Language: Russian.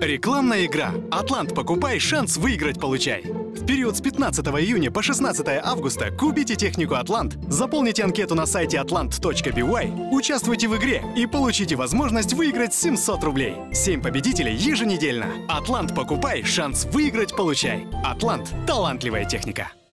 Рекламная игра «Атлант покупай, шанс выиграть получай». В период с 15 июня по 16 августа купите технику «Атлант», заполните анкету на сайте atlant.by, участвуйте в игре и получите возможность выиграть 700 рублей. 7 победителей еженедельно. «Атлант покупай, шанс выиграть получай». «Атлант» – талантливая техника.